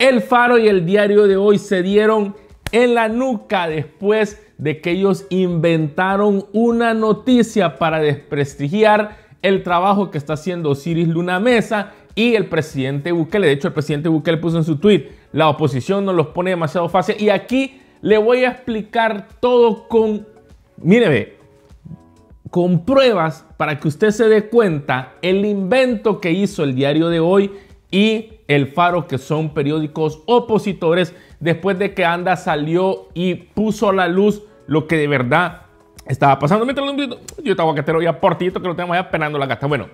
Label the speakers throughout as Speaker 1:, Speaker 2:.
Speaker 1: El Faro y el diario de hoy se dieron en la nuca después de que ellos inventaron una noticia para desprestigiar el trabajo que está haciendo Osiris Luna Mesa y el presidente Bukele. De hecho, el presidente Bukele puso en su tweet, la oposición nos los pone demasiado fácil. Y aquí le voy a explicar todo con, mire, con pruebas para que usted se dé cuenta el invento que hizo el diario de hoy y el Faro, que son periódicos opositores, después de que Anda salió y puso a la luz lo que de verdad estaba pasando. Mientras yo estaba guaquetero ya portito que lo tenemos ya penando la gata. Bueno,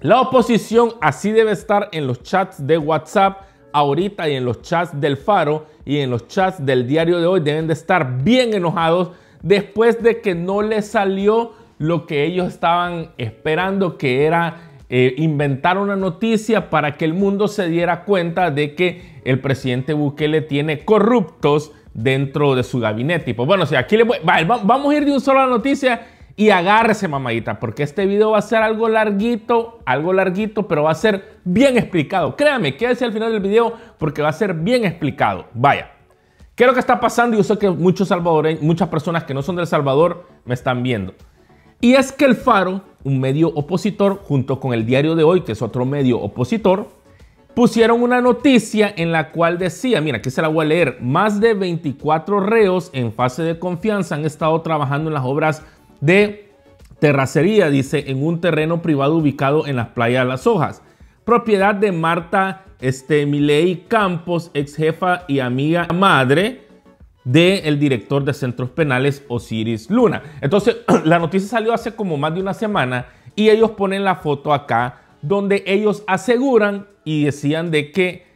Speaker 1: la oposición así debe estar en los chats de WhatsApp ahorita y en los chats del Faro y en los chats del diario de hoy deben de estar bien enojados después de que no les salió lo que ellos estaban esperando, que era eh, inventar una noticia para que el mundo se diera cuenta de que el presidente Bukele tiene corruptos dentro de su gabinete. Y pues bueno, si aquí le voy, vamos a ir de un solo a la noticia y agárrese mamadita, porque este video va a ser algo larguito, algo larguito, pero va a ser bien explicado. Créame, quédese al final del video porque va a ser bien explicado. Vaya. ¿Qué es lo que está pasando? Yo sé que muchos salvadoreños, muchas personas que no son del Salvador me están viendo. Y es que el Faro, un medio opositor, junto con el Diario de Hoy, que es otro medio opositor, pusieron una noticia en la cual decía, mira, aquí se la voy a leer, más de 24 reos en fase de confianza han estado trabajando en las obras de terracería, dice, en un terreno privado ubicado en las playas de Las Hojas, propiedad de Marta este, Miley Campos, ex jefa y amiga madre del director de centros penales Osiris Luna. Entonces, la noticia salió hace como más de una semana y ellos ponen la foto acá donde ellos aseguran y decían de que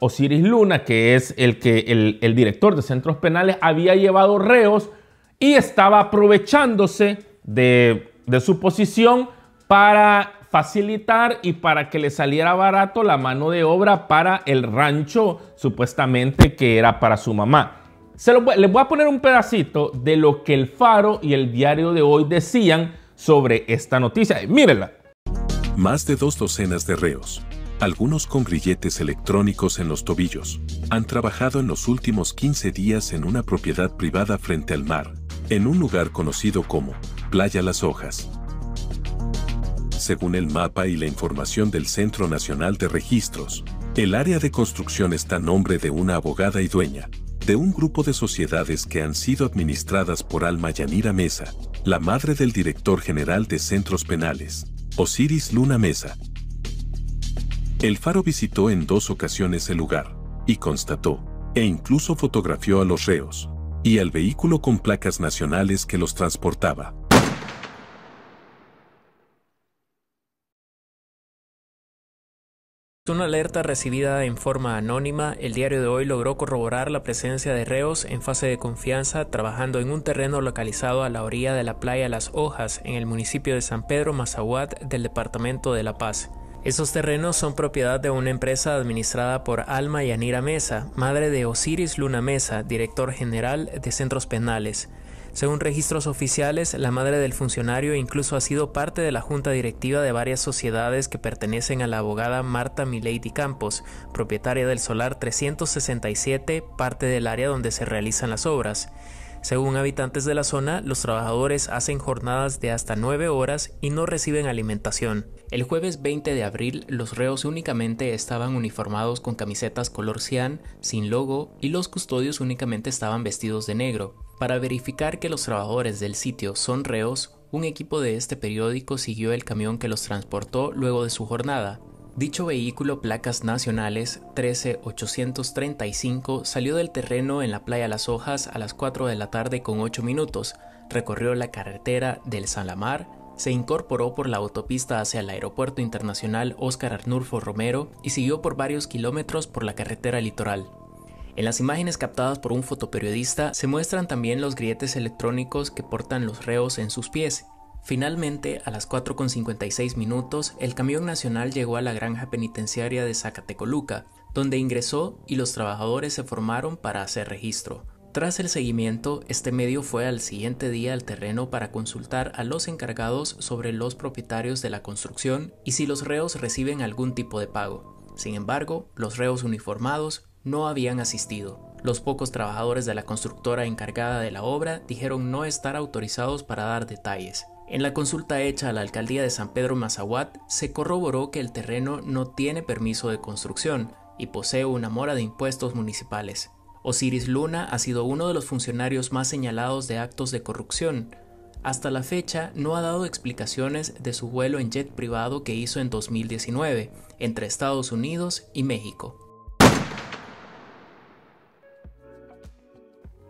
Speaker 1: Osiris Luna, que es el, que, el, director de centros penales, había llevado reos y estaba aprovechándose de, de su posición para facilitar y para que le saliera barato la mano de obra para el rancho supuestamente que era para su mamá. Se lo les voy a poner un pedacito de lo que el Faro y el diario de hoy decían sobre esta noticia. Mírenla.
Speaker 2: Más de dos docenas de reos, algunos con grilletes electrónicos en los tobillos, han trabajado en los últimos 15 días en una propiedad privada frente al mar, en un lugar conocido como Playa Las Hojas. Según el mapa y la información del Centro Nacional de Registros, el área de construcción está a nombre de una abogada y dueña, de un grupo de sociedades que han sido administradas por Alma Yanira Mesa, la madre del director general de centros penales, Osiris Luna Mesa. El Faro visitó en dos ocasiones el lugar, y constató, e incluso fotografió a los reos, y al vehículo con placas nacionales que los transportaba.
Speaker 3: Una alerta recibida en forma anónima, el diario de hoy logró corroborar la presencia de reos en fase de confianza trabajando en un terreno localizado a la orilla de la playa Las Hojas, en el municipio de San Pedro Mazahuat del departamento de La Paz. Esos terrenos son propiedad de una empresa administrada por Alma Yanira Mesa, madre de Osiris Luna Mesa, director general de centros penales. Según registros oficiales, la madre del funcionario incluso ha sido parte de la junta directiva de varias sociedades que pertenecen a la abogada Marta Milady Campos, propietaria del solar 367, parte del área donde se realizan las obras. Según habitantes de la zona, los trabajadores hacen jornadas de hasta 9 horas y no reciben alimentación. El jueves 20 de abril, los reos únicamente estaban uniformados con camisetas color cian, sin logo, y los custodios únicamente estaban vestidos de negro. Para verificar que los trabajadores del sitio son reos, un equipo de este periódico siguió el camión que los transportó luego de su jornada. Dicho vehículo placas nacionales 13835 salió del terreno en la playa Las Hojas a las 4 de la tarde con 8 minutos, recorrió la carretera del Salamar, se incorporó por la autopista hacia el Aeropuerto Internacional Óscar Arnulfo Romero y siguió por varios kilómetros por la carretera litoral. En las imágenes captadas por un fotoperiodista se muestran también los grietes electrónicos que portan los reos en sus pies. Finalmente, a las 4.56 minutos, el camión nacional llegó a la granja penitenciaria de Zacatecoluca, donde ingresó y los trabajadores se formaron para hacer registro. Tras el seguimiento, este medio fue al siguiente día al terreno para consultar a los encargados sobre los propietarios de la construcción y si los reos reciben algún tipo de pago. Sin embargo, los reos uniformados no habían asistido. Los pocos trabajadores de la constructora encargada de la obra dijeron no estar autorizados para dar detalles. En la consulta hecha a la alcaldía de San Pedro Mazahuat se corroboró que el terreno no tiene permiso de construcción y posee una mora de impuestos municipales. Osiris Luna ha sido uno de los funcionarios más señalados de actos de corrupción. Hasta la fecha no ha dado explicaciones de su vuelo en jet privado que hizo en 2019 entre Estados Unidos y México.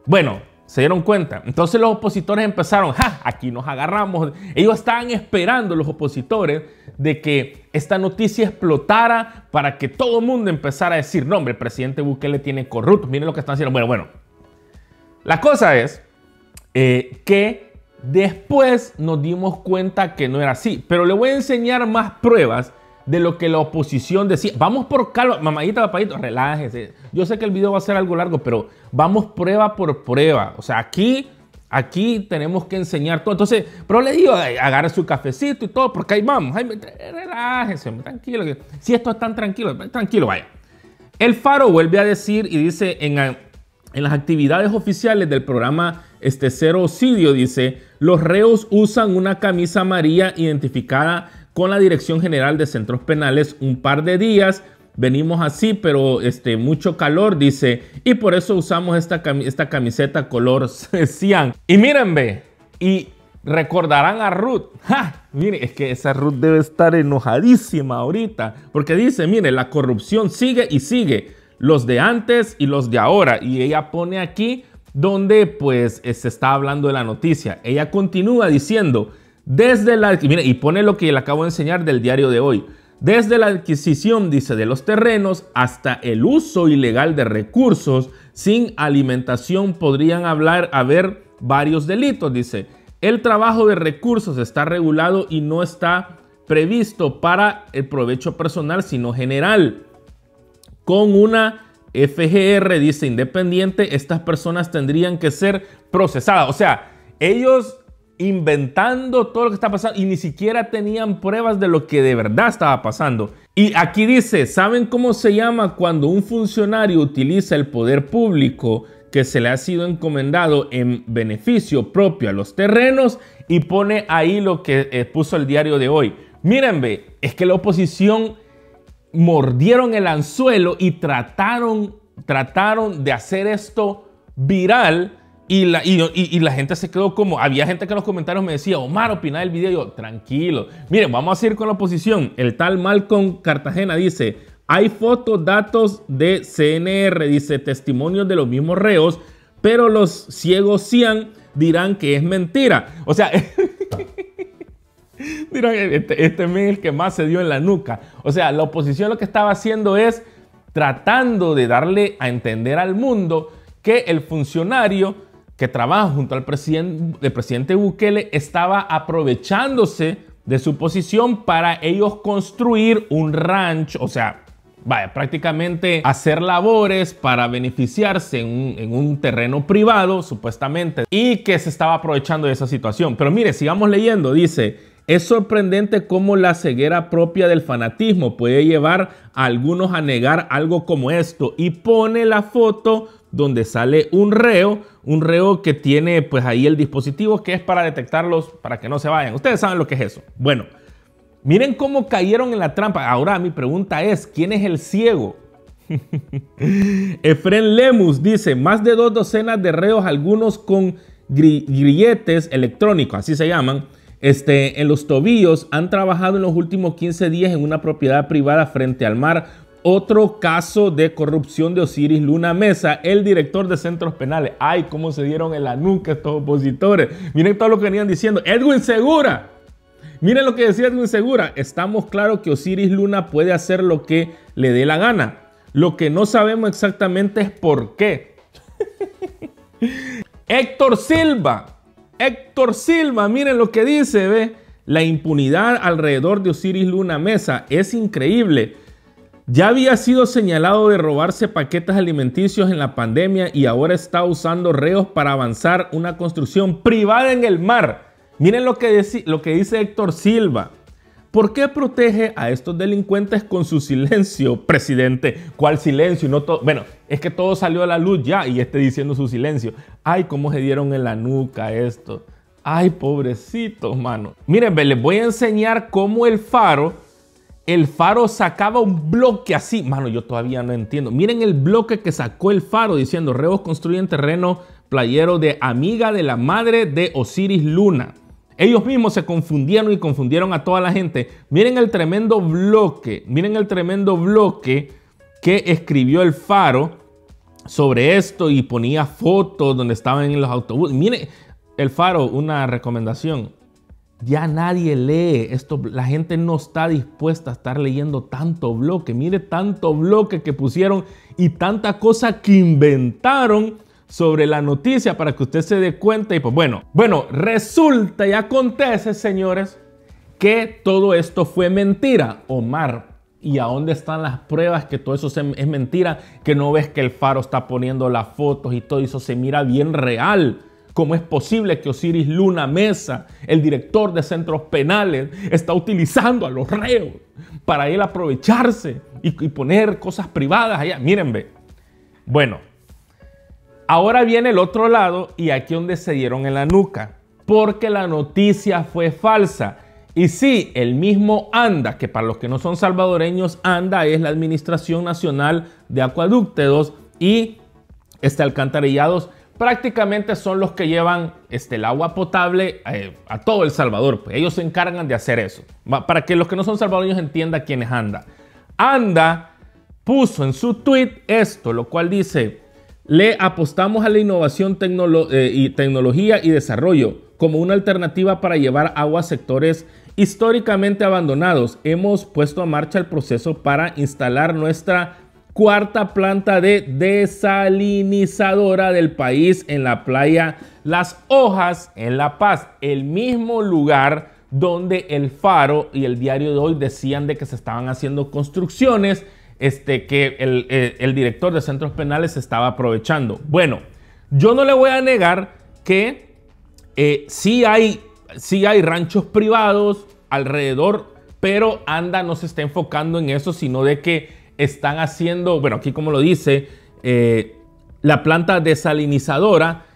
Speaker 1: Bueno, se dieron cuenta. Entonces los opositores empezaron, ja, aquí nos agarramos. Ellos estaban esperando, los opositores, de que esta noticia explotara para que todo el mundo empezara a decir, no, hombre, el presidente Bukele tiene corrupto, miren lo que están haciendo. Bueno, bueno. La cosa es eh, que después nos dimos cuenta que no era así. Pero le voy a enseñar más pruebas de lo que la oposición decía. Vamos por calma, mamadita, papadito, relájese. Yo sé que el video va a ser algo largo, pero vamos prueba por prueba. O sea, aquí, aquí tenemos que enseñar todo. Entonces, pero le digo, agarre su cafecito y todo, porque ahí vamos. Ay, relájese, tranquilo. Si esto es tan tranquilo, tranquilo, vaya. El Faro vuelve a decir y dice en, en las actividades oficiales del programa este Cero Ocidio, dice, los reos usan una camisa amarilla identificada con la Dirección General de Centros Penales un par de días. Venimos así, pero este, mucho calor, dice, y por eso usamos esta, esta camiseta color cian. Y miren, ve, y recordarán a Ruth. ¡Ja! Mire, es que esa Ruth debe estar enojadísima ahorita, porque dice, mire, la corrupción sigue y sigue, los de antes y los de ahora. Y ella pone aquí donde pues se está hablando de la noticia. Ella continúa diciendo, desde la, y pone lo que le acabo de enseñar del diario de hoy. Desde la adquisición, dice, de los terrenos hasta el uso ilegal de recursos sin alimentación podrían hablar, haber varios delitos, dice. El trabajo de recursos está regulado y no está previsto para el provecho personal, sino general. Con una FGR, dice independiente, estas personas tendrían que ser procesadas. O sea, ellos inventando todo lo que está pasando y ni siquiera tenían pruebas de lo que de verdad estaba pasando. Y aquí dice, ¿saben cómo se llama cuando un funcionario utiliza el poder público que se le ha sido encomendado en beneficio propio a los terrenos? Y pone ahí lo que eh, puso el diario de hoy. Miren, ve, es que la oposición mordieron el anzuelo y trataron, trataron de hacer esto viral y la, y, la gente se quedó como, había gente que en los comentarios me decía, Omar, opina del video. yo, tranquilo. Miren, vamos a ir con la oposición. El tal Malcolm Cartagena dice, hay fotos, datos de CNR, dice, testimonios de los mismos reos, pero los ciegos cian dirán que es mentira. O sea, dirán, este, este es el que más se dio en la nuca. O sea, la oposición lo que estaba haciendo es tratando de darle a entender al mundo que el funcionario que trabaja junto al presidente, el presidente Bukele estaba aprovechándose de su posición para ellos construir un rancho, o sea, vaya, prácticamente hacer labores para beneficiarse en en un, terreno privado, supuestamente, y que se estaba aprovechando de esa situación. Pero mire, sigamos leyendo, dice, es sorprendente cómo la ceguera propia del fanatismo puede llevar a algunos a negar algo como esto, y pone la foto donde sale un reo, un reo que tiene pues ahí el dispositivo que es para detectarlos para que no se vayan. Ustedes saben lo que es eso. Bueno, miren cómo cayeron en la trampa. Ahora mi pregunta es, ¿quién es el ciego? Efren Lemus dice, más de dos docenas de reos, algunos con grilletes electrónicos, así se llaman, este, en los tobillos, han trabajado en los últimos 15 días en una propiedad privada frente al mar otro caso de corrupción de Osiris Luna Mesa, el director de centros penales. Ay, cómo se dieron en la nuca estos opositores. Miren todo lo que venían diciendo. Edwin Segura. Miren lo que decía Edwin Segura. Estamos claros que Osiris Luna puede hacer lo que le dé la gana. Lo que no sabemos exactamente es por qué. Héctor Silva. Héctor Silva, miren lo que dice, ve. La impunidad alrededor de Osiris Luna Mesa es increíble. Ya había sido señalado de robarse paquetes alimenticios en la pandemia y ahora está usando reos para avanzar una construcción privada en el mar. Miren lo que, dice, Héctor Silva. ¿Por qué protege a estos delincuentes con su silencio, presidente? ¿Cuál silencio? No bueno, es que todo salió a la luz ya y esté diciendo su silencio. Ay, cómo se dieron en la nuca esto. Ay, pobrecitos, mano. Miren, les voy a enseñar cómo el faro, el faro sacaba un bloque así. Mano, yo todavía no entiendo. Miren el bloque que sacó el faro diciendo, Reos construyen terreno playero de amiga de la madre de Osiris Luna. Ellos mismos se confundieron y confundieron a toda la gente. Miren el tremendo bloque, miren el tremendo bloque que escribió el Faro sobre esto y ponía fotos donde estaban en los autobuses. Miren, el Faro, una recomendación. Ya nadie lee esto, la gente no está dispuesta a estar leyendo tanto bloque. Mire tanto bloque que pusieron y tanta cosa que inventaron sobre la noticia para que usted se dé cuenta y pues bueno, bueno, resulta y acontece, señores, que todo esto fue mentira. Omar, ¿y a dónde están las pruebas que todo eso es mentira? Que no ves que el faro está poniendo las fotos y todo eso se mira bien real. ¿Cómo es posible que Osiris Luna Mesa, el director de centros penales, está utilizando a los reos para él aprovecharse y, poner cosas privadas allá? Miren, ve. Bueno, Ahora viene el otro lado y aquí donde se dieron en la nuca, porque la noticia fue falsa. Y sí, el mismo ANDA, que para los que no son salvadoreños, ANDA es la Administración Nacional de Acueductos y este alcantarillados, prácticamente son los que llevan este, el agua potable eh, a todo El Salvador. Pues ellos se encargan de hacer eso. Para que los que no son salvadoreños entiendan quién es ANDA. ANDA puso en su tweet esto, lo cual dice, le apostamos a la innovación eh, tecnología y desarrollo como una alternativa para llevar agua a sectores históricamente abandonados. Hemos puesto a marcha el proceso para instalar nuestra cuarta planta de desalinizadora del país en la playa Las Hojas, en La Paz, el mismo lugar donde el Faro y el diario de hoy decían de que se estaban haciendo construcciones este, que eh, el, director de centros penales estaba aprovechando. Bueno, yo no le voy a negar que eh, sí, hay, sí hay ranchos privados alrededor, pero ANDA no se está enfocando en eso, sino de que están haciendo, bueno, aquí como lo dice, eh, la planta desalinizadora,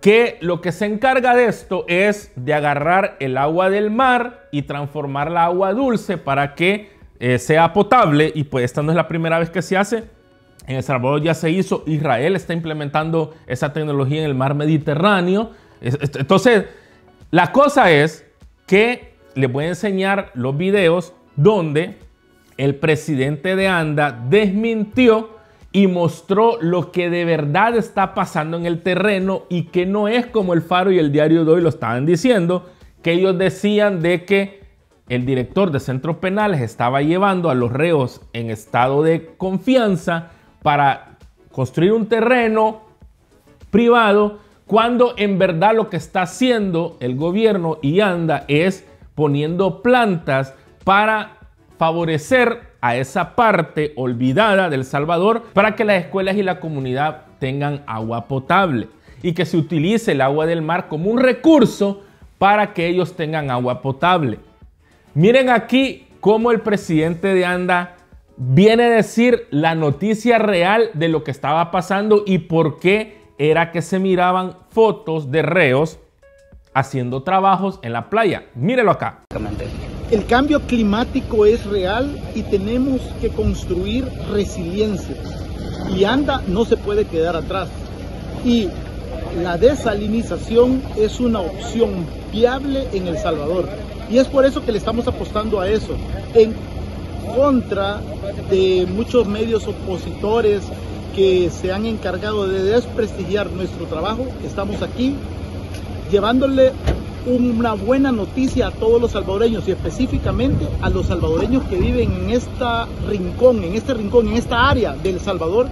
Speaker 1: que lo que se encarga de esto es de agarrar el agua del mar y transformar la agua dulce para que eh, sea potable y pues esta no es la primera vez que se hace. En El Salvador ya se hizo, Israel está implementando esa tecnología en el mar Mediterráneo. Entonces, la cosa es que les voy a enseñar los videos donde el presidente de ANDA desmintió y mostró lo que de verdad está pasando en el terreno y que no es como el Faro y el diario de hoy lo estaban diciendo, que ellos decían de que el director de centros penales estaba llevando a los reos en estado de confianza para construir un terreno privado cuando en verdad lo que está haciendo el gobierno y anda es poniendo plantas para favorecer a esa parte olvidada del Salvador para que las escuelas y la comunidad tengan agua potable y que se utilice el agua del mar como un recurso para que ellos tengan agua potable. Miren aquí cómo el presidente de ANDA viene a decir la noticia real de lo que estaba pasando y por qué era que se miraban fotos de reos haciendo trabajos en la playa. Mírelo acá.
Speaker 4: El cambio climático es real y tenemos que construir resiliencia. Y ANDA no se puede quedar atrás. Y la desalinización es una opción viable en El Salvador. Y es por eso que le estamos apostando a eso, en contra de muchos medios opositores que se han encargado de desprestigiar nuestro trabajo. Estamos aquí llevándole una buena noticia a todos los salvadoreños y específicamente a los salvadoreños que viven en este rincón, en este rincón, en esta área del Salvador.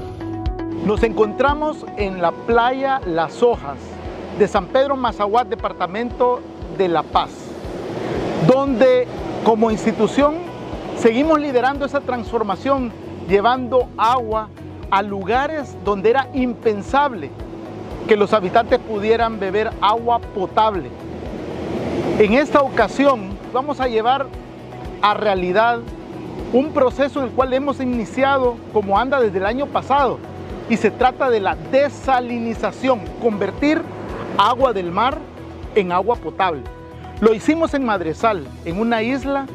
Speaker 4: Nos encontramos en la playa Las Hojas de San Pedro Mazahuat, departamento de La Paz donde como institución seguimos liderando esa transformación, llevando agua a lugares donde era impensable que los habitantes pudieran beber agua potable. En esta ocasión vamos a llevar a realidad un proceso el cual hemos iniciado como anda desde el año pasado y se trata de la desalinización, convertir agua del mar en agua potable. Lo hicimos en Madresal, en una isla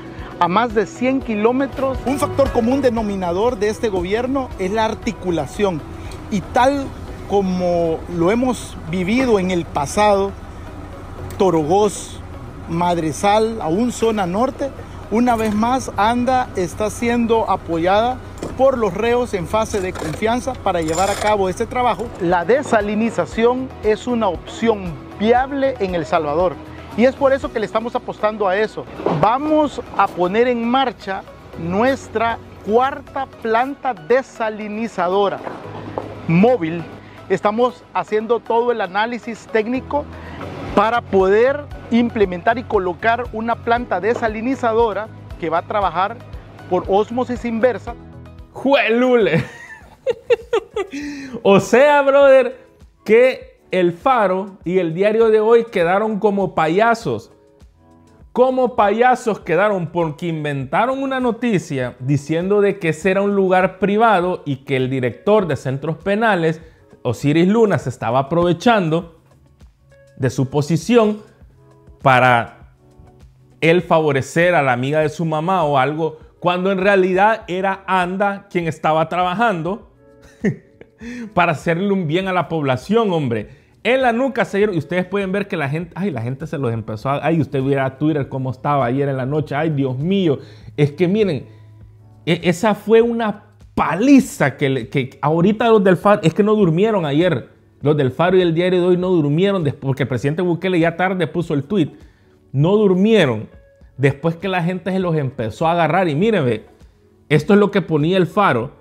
Speaker 4: a más de 100 kilómetros. Un factor común denominador de este gobierno es la articulación y tal como lo hemos vivido en el pasado, Torogós, Madresal, aún zona norte, una vez más ANDA está siendo apoyada por los reos en fase de confianza para llevar a cabo este trabajo. La desalinización es una opción viable en El Salvador y es por eso que le estamos apostando a eso. Vamos a poner en marcha nuestra cuarta planta desalinizadora móvil. Estamos haciendo todo el análisis técnico para poder implementar y colocar una planta desalinizadora que va a trabajar por osmosis inversa.
Speaker 1: ¡Juelule! o sea, brother, que el Faro y el diario de hoy quedaron como payasos. Como payasos quedaron porque inventaron una noticia diciendo de que ese era un lugar privado y que el director de centros penales, Osiris Luna, se estaba aprovechando de su posición para él favorecer a la amiga de su mamá o algo, cuando en realidad era Anda quien estaba trabajando para hacerle un bien a la población, hombre. En la nuca se y ustedes pueden ver que la gente, ay, la gente se los empezó a, ay, usted viera Twitter cómo estaba ayer en la noche, ay, Dios mío, es que miren, e, esa fue una paliza que, que ahorita los del FAR, es que no durmieron ayer. Los del Faro y el diario de hoy no durmieron porque el presidente Bukele ya tarde puso el tweet. No durmieron después que la gente se los empezó a agarrar. Y miren, esto es lo que ponía el Faro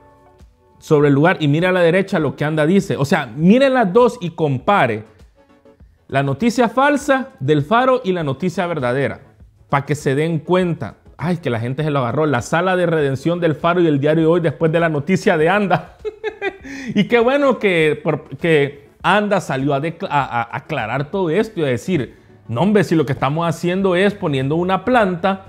Speaker 1: sobre el lugar. Y mire a la derecha lo que anda dice. O sea, miren las dos y compare la noticia falsa del Faro y la noticia verdadera. Para que se den cuenta. Ay, que la gente se lo agarró. La sala de redención del Faro y el diario de hoy después de la noticia de Anda. y qué bueno que, que Anda salió a, aclarar todo esto y a decir, no hombre, si lo que estamos haciendo es poniendo una planta,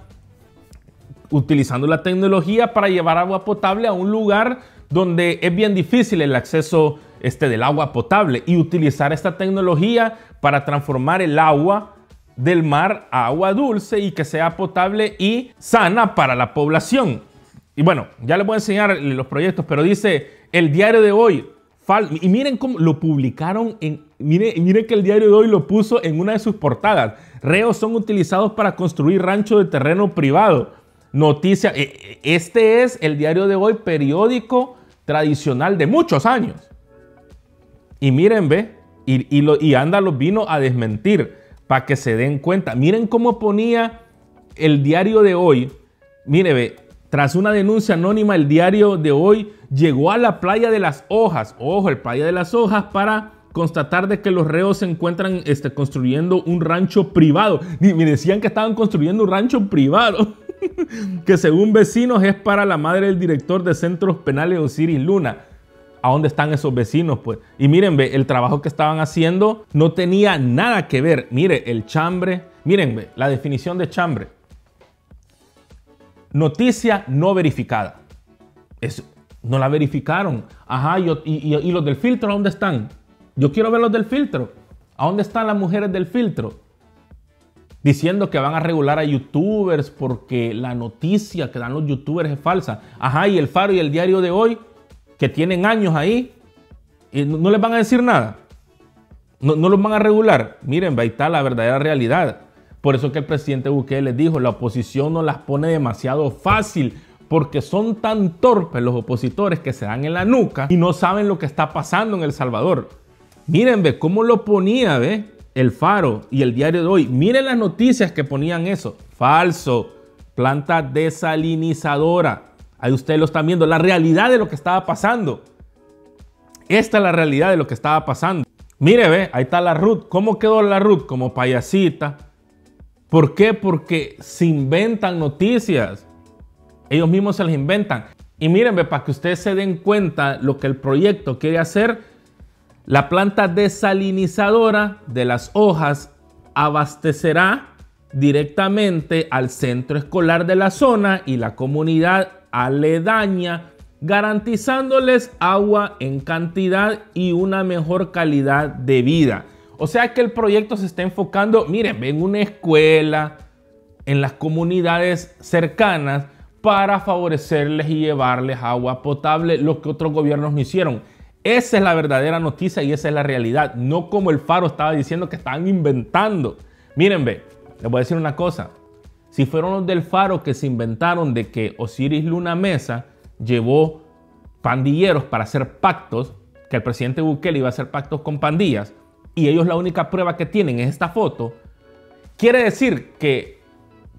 Speaker 1: utilizando la tecnología para llevar agua potable a un lugar donde es bien difícil el acceso este, del agua potable y utilizar esta tecnología para transformar el agua del mar a agua dulce y que sea potable y sana para la población. Y bueno, ya les voy a enseñar los proyectos, pero dice el diario de hoy, y miren cómo lo publicaron en. Miren, que el diario de hoy lo puso en una de sus portadas. Reos son utilizados para construir rancho de terreno privado. Noticia. E, e, este es el diario de hoy, periódico tradicional de muchos años. Y miren, ve. Y, y, lo, y anda los vino a desmentir para que se den cuenta. Miren cómo ponía el diario de hoy. Mire, ve. Tras una denuncia anónima, el diario de hoy llegó a la playa de las hojas, ojo, el playa de las hojas, para constatar de que los reos se encuentran este, construyendo un rancho privado. Me decían que estaban construyendo un rancho privado, que según vecinos es para la madre del director de centros penales Osiris Luna. ¿A dónde están esos vecinos? Pues? Y miren, ve, el trabajo que estaban haciendo no tenía nada que ver. Mire, el chambre, miren, ve, la definición de chambre. Noticia no verificada. Es no la verificaron. Ajá, y, los del filtro, ¿dónde están? Yo quiero ver los del filtro. ¿A dónde están las mujeres del filtro? Diciendo que van a regular a youtubers porque la noticia que dan los youtubers es falsa. Ajá, y el Faro y el diario de hoy, que tienen años ahí, y no, les van a decir nada. No, no, los van a regular. Miren, ahí está la verdadera realidad. Por eso que el presidente Bukele les dijo, la oposición no las pone demasiado fácil porque son tan torpes los opositores que se dan en la nuca y no saben lo que está pasando en El Salvador. Miren, ve cómo lo ponía, ve, el Faro y el diario de hoy. Miren las noticias que ponían eso. Falso. Planta desalinizadora. Ahí ustedes lo están viendo. La realidad de lo que estaba pasando. Esta es la realidad de lo que estaba pasando. Mire, ve, ahí está la Ruth. ¿Cómo quedó la Ruth? Como payasita. ¿Por qué? Porque se inventan noticias. Ellos mismos se las inventan. Y miren, para que ustedes se den cuenta lo que el proyecto quiere hacer, la planta desalinizadora de las hojas abastecerá directamente al centro escolar de la zona y la comunidad aledaña, garantizándoles agua en cantidad y una mejor calidad de vida. O sea que el proyecto se está enfocando, miren, en una escuela, en las comunidades cercanas, para favorecerles y llevarles agua potable, lo que otros gobiernos no hicieron. Esa es la verdadera noticia y esa es la realidad, no como el Faro estaba diciendo que estaban inventando. Miren, ve, les voy a decir una cosa. Si fueron los del Faro que se inventaron de que Osiris Luna Mesa llevó pandilleros para hacer pactos, que el presidente Bukele iba a hacer pactos con pandillas, y ellos la única prueba que tienen es esta foto, quiere decir que,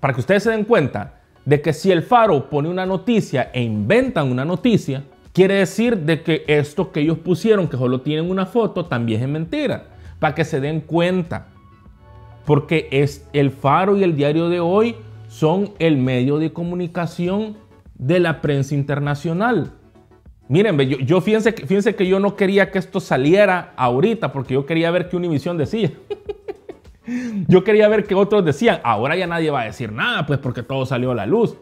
Speaker 1: para que ustedes se den cuenta, de que si el Faro pone una noticia e inventan una noticia, quiere decir de que esto que ellos pusieron, que solo tienen una foto, también es mentira, para que se den cuenta porque es el Faro y el Diario de Hoy son el medio de comunicación de la prensa internacional. Miren, yo, yo fíjense, fíjense, que yo no quería que esto saliera ahorita porque yo quería ver qué Univisión decía. yo quería ver qué otros decían. Ahora ya nadie va a decir nada, pues porque todo salió a la luz.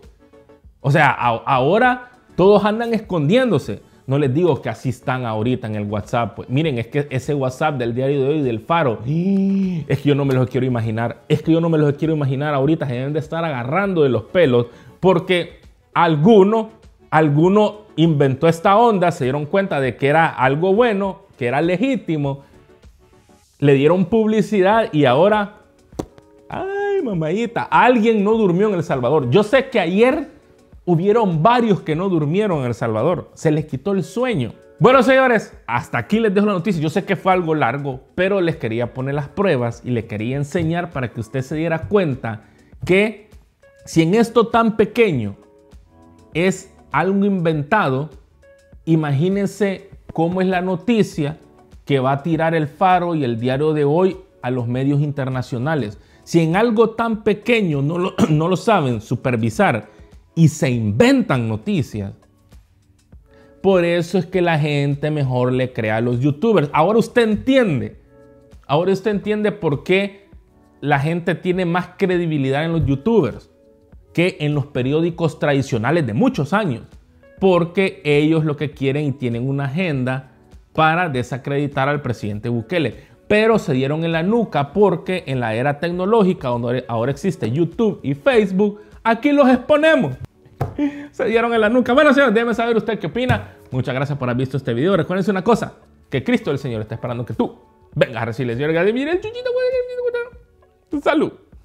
Speaker 1: O sea, ahora todos andan escondiéndose. No les digo que así están ahorita en el WhatsApp. Pues, miren, es que ese WhatsApp del diario de hoy, del Faro, es que yo no me lo quiero imaginar. Es que yo no me lo quiero imaginar ahorita. Se deben de estar agarrando de los pelos porque alguno, alguno inventó esta onda, se dieron cuenta de que era algo bueno, que era legítimo, le dieron publicidad y ahora, ay, mamayita, alguien no durmió en El Salvador. Yo sé que ayer hubieron varios que no durmieron en El Salvador. Se les quitó el sueño. Bueno, señores, hasta aquí les dejo la noticia. Yo sé que fue algo largo, pero les quería poner las pruebas y les quería enseñar para que usted se diera cuenta que si en esto tan pequeño es algo inventado, imagínense cómo es la noticia que va a tirar el faro y el diario de hoy a los medios internacionales. Si en algo tan pequeño no lo, saben supervisar, y se inventan noticias. Por eso es que la gente mejor le crea a los youtubers. Ahora usted entiende. Ahora usted entiende por qué la gente tiene más credibilidad en los youtubers que en los periódicos tradicionales de muchos años. Porque ellos lo que quieren y tienen una agenda para desacreditar al presidente Bukele. Pero se dieron en la nuca porque en la era tecnológica, donde ahora existe YouTube y Facebook, aquí los exponemos. Se dieron en la nuca. Bueno, señores, déjeme saber usted qué opina. Muchas gracias por haber visto este video. Recuerden una cosa, que Cristo el Señor está esperando que tú vengas a recibirle. Señor, mire el chuchito. Salud.